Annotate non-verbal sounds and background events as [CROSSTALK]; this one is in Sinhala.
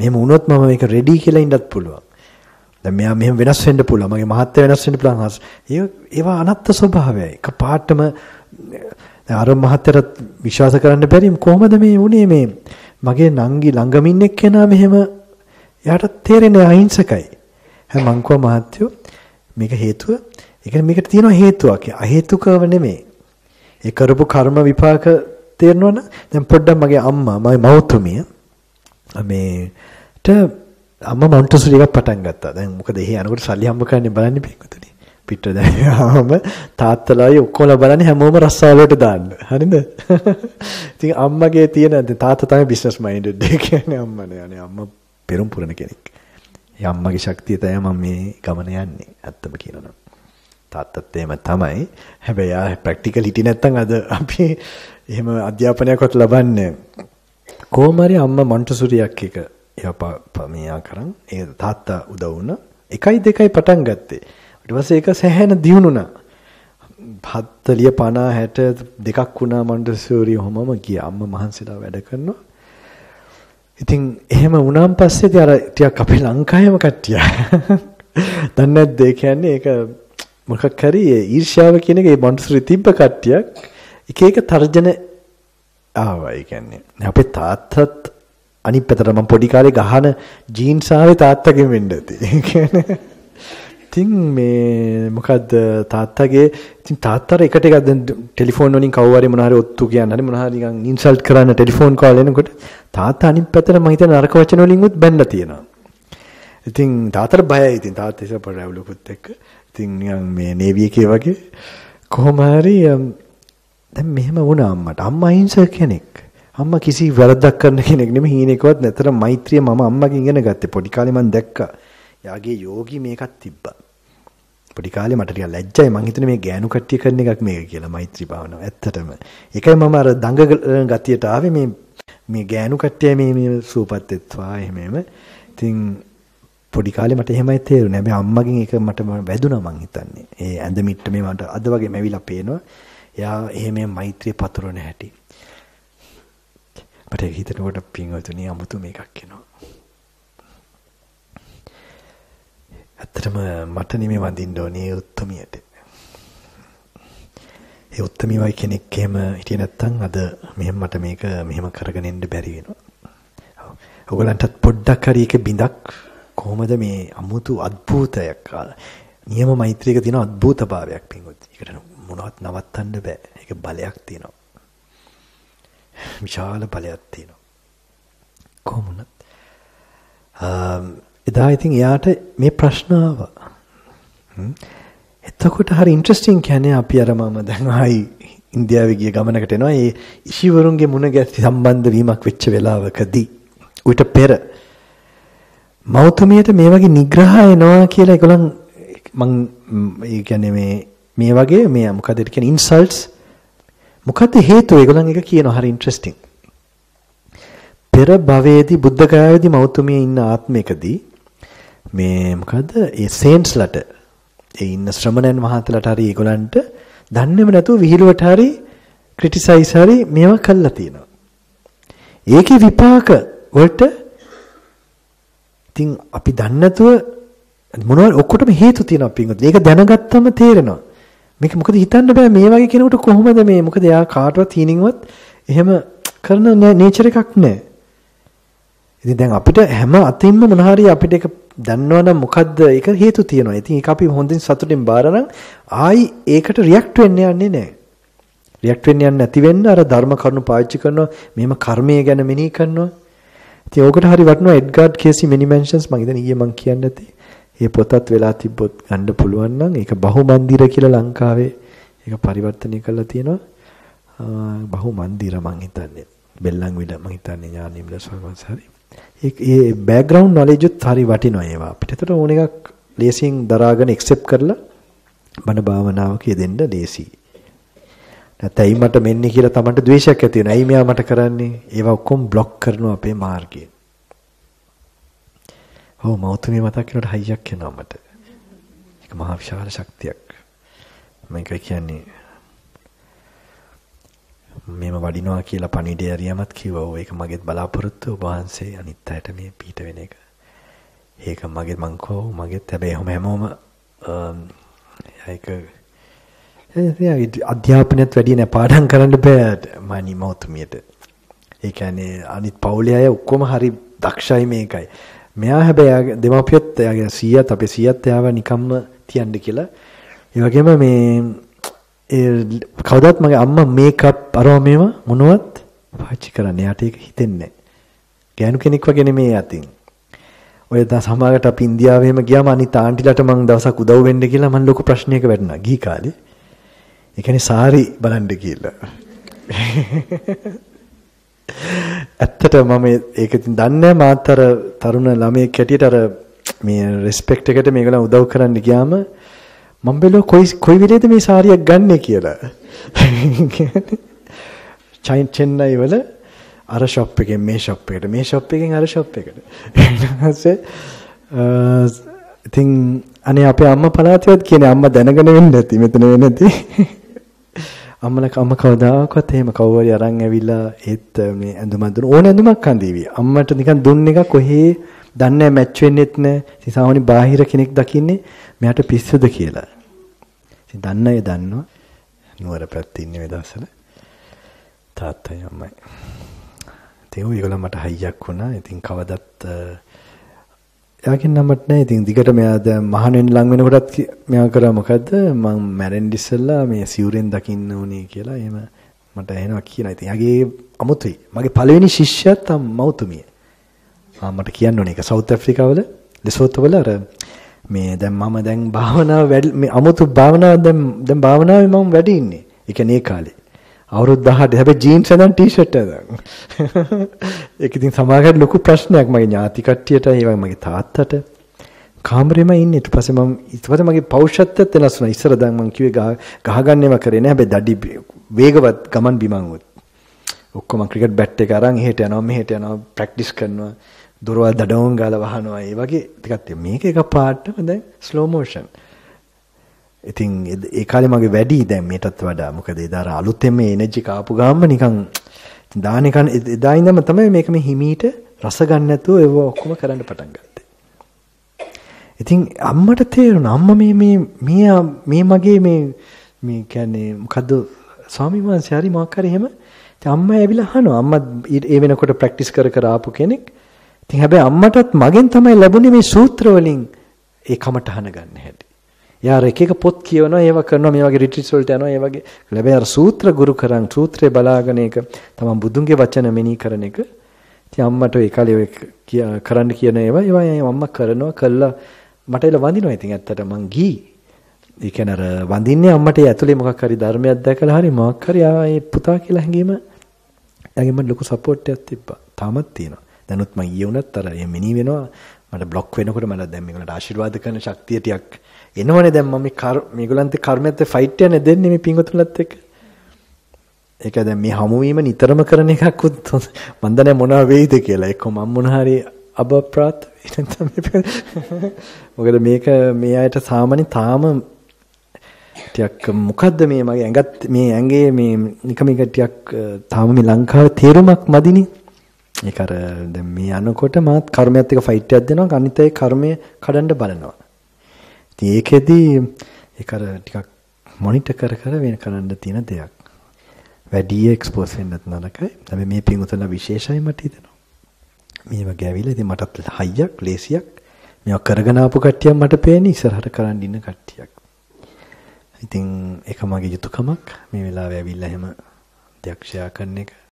මෙහෙම වුණොත් මම මේක රෙඩි කියලා ඉන්නත් පුළුවන්. දැන් මෙයා මෙහෙම වෙනස් වෙන්න පුළුවන්. මගේ මහත්ය වෙනස් වෙන්න පුළුවන්. ඒ ඒවා අනත්ත් ස්වභාවයයි. එක පාටම අර මහත්යට විශ්වාස කරන්න බැරි කොහොමද මේ වුනේ මේ මගේ නංගි ළඟම ඉන්න එක්කෙනා මෙහෙම එයාට තේරෙන්නේ අහිංසකයි. හැම මං කව මහත්යෝ මේක හේතුව ඒ කියන්නේ මේකට තියෙනවා හේතුවක්. අහේතුකව නෙමෙයි. ඒ කරපු කර්ම විපාක තේරෙනවනේ. දැන් පොඩ්ඩක් මගේ අම්මා මගේ මව්තුමිය මේට අම්මා මොන්ටසෝරි එකක් පටන් ගත්තා. දැන් මොකද එහි යනකොට සල්ලි හම්බ කරන්නේ බලන්නේ පිටුතුනේ. පිට දැම්මම තාත්තලායි ඔක්කොම බලන්නේ හැමෝම රස්සාවලට දාන්න. හරිද? [LAUGHS] ඉතින් අම්මගේ තියෙන තාත්තා තමයි බිස්නස් මයින්ඩඩ් [LAUGHS] ඒ කියන්නේ අම්මනේ. අනේ අම්මා පෙරම් පුරන කෙනෙක්. ඒ අම්මගේ ශක්තිය තමයි මම මේ ගමන යන්නේ. ඇත්තම කියනවා. තාත්තත් එහෙම තමයි. හැබැයි ආ ප්‍රැක්ටිකල් හිටියේ නැත්නම් අද අපි එහෙම අධ්‍යාපනයක්වත් ලබන්නේ කොහොම හරි අම්මා මොන්ටසෝරියක් එක එයා මෙයා කරන් ඒ තාත්තා උදව් වුණා. 1යි 2යි පටන් ගත්තේ. ඊට පස්සේ ඒක සැහැණ දියුණුණා. 40 50 60 දෙකක් වුණා මොන්ටසෝරි ඔහොමම ගියා. අම්මා මහන්සිලා වැඩ කරනවා. ඉතින් එහෙම වුණාන් පස්සේ අර ටිකක් අපේ ලංකාවේම කට්ටිය. [LAUGHS] දන්නේ නැද්ද ඒ කියන්නේ ඒක මොකක් හරි ඊර්ෂ්‍යාව කියන එක මේ මොන්ටසෝරි තිබ්බ කට්ටියක් එක එක තර්ජන ආවා. ඒ කියන්නේ අපේ තාත්තත් අනිත් පැත්තට මම පොඩි කාලේ ගහන ජීන්ස් ආවේ තාත්තගෙන් වෙන්න ඇති. ඒ කියන්නේ ඉතින් මේ මොකද්ද තාත්තගේ ඉතින් තාත්තට එකට එකක් දැන් ටෙලිෆෝන් වලින් කවුරු හරි මොනවා හරි ඔත්තු කියන්න හරි මොනවා හරි නිකන් ඉන්සල්ට් කරන්න ටෙලිෆෝන් කෝල් එනකොට තාත්තා අනිත් පැත්තට මම හිතන නරක වචන වලින් උත් බැන්න තියෙනවා. ඉතින් තාත්තට බයයි ඉතින් තාත්තා ඉස්සර පොඩ රැවුලකුත් එක්ක. ඉතින් නිකන් මේ නේවි එකේ වගේ කොහොම හරි දැන් මෙහෙම වුණා අම්මට. අම්මා අහිංසක කෙනෙක්. අම්මා කිසි වැරද්දක් කරන කෙනෙක් නෙමෙයි හීනෙකවත් නැතර මෛත්‍රිය මම අම්මගෙන් ඉගෙන ගත්තේ. පොඩි කාලේ මම දැක්කා. යාගේ යෝගී මේකක් තිබ්බා. පොඩි කාලේ මට ටිකක් ලැජ්ජයි මං හිතුනේ මේ ගෑනු කට්ටිය කරන එකක් මේක කියලා මෛත්‍රී භාවනාව. ඇත්තටම. ඒකයි මම අර දඟ ගතියට ආවේ මේ මේ ගෑනු කට්ටිය මේ මේ සූපත් එත්වා එහෙම එහෙම. ඉතින් පොඩි කාලේ මට එහෙමයි තේරුනේ. හැබැයි අම්මගෙන් ඒක මට වැදුනා මං හිතන්නේ. ඒ ඇඳ මිට්ට මේ මට අද වගේ මැවිලා පේනවා. එයා එහෙම මෛත්‍රිය පතුරවන හැටි. මට හිතනකොට පින්වතුනි 아무තු මේකක් එනවා. ඇත්තටම මට නෙමෙයි වඳින්න ඕනේ උත්තමියට. ඒ උත්තමියයි කෙනෙක් එහෙම හිටියේ නැත්නම් අද මෙහෙම මට මේක මෙහෙම කරගෙන එන්න බැරි වෙනවා. ඔයගලන්ටත් පොඩ්ඩක් හරි එක බිඳක් කොහොමද මේ 아무තු අద్භූතයක් නියම මෛත්‍රියක තියෙන අద్භූතභාවයක් පින්වතුනි. ඒකට මොනවත් නවත්තන්න බෑ. ඒක බලයක් තියෙනවා. විශාල බලයක් තියෙනවා. කොහොමුණත් එදා ඉතින් එයාට මේ ප්‍රශ්න ආවා. එතකොට හරි ඉන්ට්‍රස්ටිං කියන්නේ අපි අර මම දැන් ආයි ඉන්දියාවේ ගිය ගමනකට එනවා. ඒ ඉෂිවරුන්ගේ මුණ ගැසී සම්බන්ධ වීමක් වෙච්ච වෙලාවකදී උිට පෙර මෞතුමියට මේ වගේ නිග්‍රහ එනවා කියලා ඒගොල්ලන් මං ඒ කියන්නේ මේ මේ වගේ මේ මොකද ඒ කියන්නේ ඉන්සල්ට්ස් මොකද හේතුව ඒගොල්ලන් එක කියනවා හරි ඉන්ට්‍රස්ටිං. පෙර භවයේදී බුද්ධ ගයාවේදී මෞතුමිය ඉන්න ආත්මයකදී මේ මොකද ඒ සේන්ට්ස්ලට ඒ ඉන්න ශ්‍රමණයන් වහන්සේලාට හරි ඒගොල්ලන්ට දන්නේම නැතුව විහිළුවට හරි ක්‍රිටිසයිස් හරි මේවා කළා තියෙනවා. ඒකේ විපාක වලට ඉතින් අපි දන්නේ නැතුව මොනවද ඔක්කොටම හේතු තියෙනවා පින්වතුනි. ඒක දැනගත්තම තේරෙනවා. මේක මොකද හිතන්න බෑ මේ වගේ කෙනෙකුට කොහොමද මේ මොකද එයා කාටවත් හීනින්වත් එහෙම කරන නේචර් එකක් නැහැ. ඉතින් දැන් අපිට හැම අතින්ම මොන හරි අපිට ඒක දන්නවනම් මොකද්ද ඒක හේතු තියෙනවා. ඉතින් ඒක අපි හොඳින් සතුටින් බාරනම් ආයි ඒකට රියැක්ට් වෙන්න යන්නේ නැහැ. රියැක්ට් වෙන්න යන්නේ නැති වෙන්න අර ධර්ම කරුණු පාවිච්චි කරනවා. මෙහෙම කර්මය ගැන මෙනෙහි කරනවා. ඉතින් ඕකට හරි වටිනවා එඩ්ගාඩ් කේසි many mentions මම ඉතින් ඊයේ මම කියන්න ඇති. මේ පොතත් වෙලා තිබ්බොත් ගන්න පුළුවන් නම් ඒක බහු මන්දිර කියලා ලංකාවේ ඒක පරිවර්තනය කරලා තියෙනවා. බහු මන්දිර මං හිතන්නේ. බෙල්ලන් විල මං හිතන්නේ ඥානිම්ල ස්වාමීන් හරි. ඒ ඒ බෑග්ග්‍රවුන්ඩ් නොලෙජ් උත් හරි වටිනවා ඒවා. අපිට ඒතර ඕන එකක් ලේසියෙන් දරාගෙන ඇක්සෙප්ට් කරලා බණ භාවනාවක යෙදෙන්න ලේසි. නැත්නම් ඇයි මට මෙන්නේ කියලා Tamanට ද්වේෂයක් ඇති වෙනවා. ඇයි මෙයා මට කරන්නේ? ඒවා ඔක්කොම બ્લોක් කරනවා අපේ මාර්ගය. ඔව් මෞතුමිය මතක් කරනකොට හයියක් එනවා මට. ඒක මහා විශාල ශක්තියක්. මේක කියන්නේ මේම වඩිනවා කියලා පණිවිඩය ඇරියමත් කිව්වා. ඔව් ඒක මගේත් බලාපොරොත්තු ඔබ වහන්සේ අනිත් අයට මේ පිට වෙන එක. ඒක මගේ මං කෝ මගේත් හැබැයි හැම හැමෝම ඒක අධ්‍යාපනයත් වැඩි නෑ පාඩම් කරන්න බෑ මනි මෞතුමියට. ඒ කියන්නේ අනිත් පවුලේ අය ඔක්කොම හරි දක්ෂයි මේකයි. මෙයා හැබැයි දෙමාපියත් එයාගේ සීයාත් අපේ සීයාත් එයාව නිකම්ම තියන්න කියලා. ඒ වගේම මේ ඒ කවදාත් මගේ අම්මා මේකප් අරව මේව මොනවත් පාවිච්චි කරන්නේ. යාට ඒක හිතෙන්නේ නැහැ. ගෑනු කෙනෙක් වගේ නෙමෙයි අතින්. ඔය දා සමාගයට අපි ඉන්දියාවෙම ගියාම අනිත් ආන්ටිලට මං දවසක් උදව් වෙන්න කියලා මං ලොකු ප්‍රශ්නයක වැටුණා. ගිහි කාලේ. ඒ කියන්නේ සාරි බලන්න කියලා. [LAUGHS] ඇත්තට මම ඒක ඉතින් දන්නේ මාත් අර තරුණ ළමයෙක් හැටියට අර මේ රෙස්පෙක්ට් එකට මේගොල්ලෝ උදව් කරන්න ගියාම මම බැලුවා කොයි කොයි වෙලේද මේ සාරියක් ගන්නෙ කියලා. චයින් චෙන්නයි වල අර ෂොප් එකෙන් මේ ෂොප් එකට මේ ෂොප් එකෙන් අර ෂොප් එකට. ඊට ඉතින් අනේ අපේ අම්මා පළාතේවත් කියන්නේ අම්මා දැනගෙන වෙන්නේ නැති මෙතන වෙන්නේ නැති. අම්මලා අම්ම කවදාකවත් එහෙම කවුරුහරි අරන් ඇවිල්ලා ඒත් මේ ඇඳුම දුන්න ඕන ඇඳුමක් අඳීවි. අම්මට නිකන් දුන්න එක කොහේ දන්නේ මැච් වෙන්නෙත් නැහැ. ඉතින් සාමාන්‍ය බාහිර කෙනෙක් දකින්නේ මෙයාට පිස්සුද කියලා. ඉතින් දන්න අය දන්නවා. නුවර පැත්තේ ඉන්නේ මේ දවස්වල. තාත්තයි අම්මයි. ඉතින් ඒගොල්ලෝ මට හයියක් වුණා. ඉතින් කවදත් එයාගෙන් නමත් නැහැ. ඉතින් දිගට මෙයා දැන් මහණෙන් ලඟ වෙනකොටත් මෙයා කරා මොකද්ද? මම මැරෙන්න ඉස්සෙල්ලා මේ සිවුරෙන් දකින්න ඕනේ කියලා එහෙම මට එනවා කියනවා. ඉතින් එයාගේ අමුතුයි. මගේ පළවෙනි ශිෂ්‍යයා තම මෞතුමිය. ආ මට කියන්න ඕනේ ඒක සවුත් ඇෆ්‍රිකාවල ලෙසෝතෝ වල අර මේ දැන් මම දැන් භාවනාව වැඩි මේ අමුතු භාවනාව දැන් දැන් භාවනාවේ මම වැඩි ඉන්නේ. ඒ කියන්නේ ඒ කාලේ. අවුරුදු 18 හැබැයි ජීන්ස් එකෙන් ටී-ෂර්ට් එක. [LAUGHS] ඒක ඉතින් සමාජයට ලොකු ප්‍රශ්නයක් මගේ ඥාති කට්ටියට ඒ වගේ මගේ තාත්තට. කාමරෙම ඉන්නේ ඊට පස්සේ මම ඊට පස්සේ මගේ පෞෂත්වයත් වෙනස් වුණා. ඉස්සර දැන් මම කිව්වේ ගහ ගහගන්නේම කරේ නෑ. හැබැයි දඩි වේගවත් ගමන් බිමන් උත්. ඔක්කොම ක්‍රිකට් බැට් එක අරන් එහෙට යනවා මෙහෙට යනවා ප්‍රැක්ටිස් කරනවා. දොරවල් දඩෝන් ගාලා වහනවා. ඒ වගේ ටිකක් මේක එක පාටම දැන් ස්ලෝ මෝෂන්. ඉතින් ඒ කාලේ මගේ වැඩි දැන් මේටත් වඩා මොකද එදා අලුතෙන් මේ එනර්ජි කාපු ගාම නිකන් දාන එක එදා ඉඳන්ම තමයි මේක මේ හිමීට රස ගන්න නැතුව ඒව ඔක්කොම කරන්න පටන් ගත්තේ. ඉතින් අම්මට තේරුණා අම්මා මේ මේ මේ මේ මගේ මේ මේ කියන්නේ මොකද්ද ස්වාමීන් වහන්සේ හරි මොකක් හරි එහෙම ඉතින් අම්මා ඇවිල්ලා අහනවා අම්මා ඒ වෙනකොට ප්‍රැක්ටිස් කර කර ආපු කෙනෙක්. ඉතින් හැබැයි අම්මටත් මගෙන් තමයි ලැබුණේ මේ සූත්‍ර වලින් ඒ කමටහන ගන්න හැටි. යාර එක එක පොත් කියවනවා ඒවා කරනවා මේ වගේ රිට්‍රීට්ස් වලට යනවා ඒ වගේ ලැබෙන අර සූත්‍ර ගුරු කරන් සූත්‍රේ බලාගෙන එක තමන් බුදුන්ගේ වචන මෙනෙහි කරන එක ඉතින් අම්මට ඒ කාලේ ඔය කරන්න කියන ඒවා ඒවා අම්මා කරනවා කළා මට එල වඳිනවා ඉතින් ඇත්තට මං ගී ඒ කියන්නේ අර වඳින්නේ අම්මට ඒ ඇතුලේ මොකක් හරි ධර්මයක් දැකලා හරි මොකක් හරි ආ පුතා කියලා හැඟීම එයාගෙන් මට ලොකු සපෝට් එකක් තිබ්බා තාමත් තියෙනවා දැනුත් මම ඊයේ වුණත් අර මෙනි වෙනවා මට බ්ලොක් වෙනකොට මට දැන් මේගොල්ලන්ට ආශිර්වාද කරන ශක්තිය ටිකක් එනවනේ දැන් මම මේ මේගොල්ලන්ට කර්මයත් ෆයිට් යන්නේ දෙන්නේ මේ පින්වතුන්ලත් එක්ක. ඒක දැන් මේ හමුවීම නිතරම කරන එකක් උත් මන් දන්නේ මොනවා වෙයිද කියලා. එක්ක මම මොන හරි අබප්‍රාත් [LAUGHS] මොකද මේක මේ අයට සාමාන්‍ය තාම ටිකක් මොකද්ද මේ මගේ ඇඟත් මේ ඇඟේ මේ නිකම එක ටිකක් තාම මේ ලංකාවේ තේරුමක් මදිනේ. ඒක අර දැන් මේ යනකොට මාත් කර්මයත් එක්ක ෆයිට් එකක් දෙනවා අනිත් අය කර්මය කඩන්න බලනවා. ඉතින් ඒකෙදි ඒක අර ටිකක් මොනිටර් කර කර වෙන කරන්න තියෙන දෙයක්. වැඩි එක්ස්පෝස් වෙන්නත් නරකයි. හැබැයි මේ පින් උතන විශේෂයි මට හිතෙනවා. මේ වගේ ඇවිල්ලා ඉතින් මටත් හයියක් ලේසියක් මේවා කරගෙන ආපු කට්ටියක් මට පේන්නේ ඉස්සරහට කරන් ඉන්න කට්ටියක්. ඉතින් ඒක මගේ යුතුයකමක් මේ වෙලාවේ ඇවිල්ලා එහෙම දෙයක් ෂෙයා කරන එක